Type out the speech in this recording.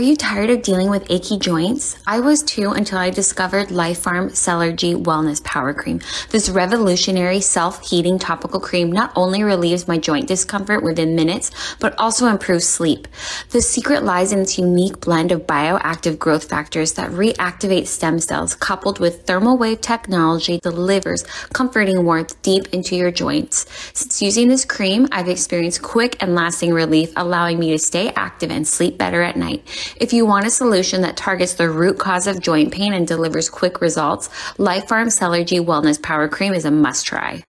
Are you tired of dealing with achy joints? I was too until I discovered Life Farm Cellnergy Wellness Power Cream. This revolutionary self-heating topical cream not only relieves my joint discomfort within minutes, but also improves sleep. The secret lies in its unique blend of bioactive growth factors that reactivate stem cells coupled with Thermalwave technology delivers comforting warmth deep into your joints. Since using this cream, I've experienced quick and lasting relief, allowing me to stay active and sleep better at night. If you want a solution that targets the root cause of joint pain and delivers quick results, Life Farm Cellnergy Wellness Power Cream is a must try.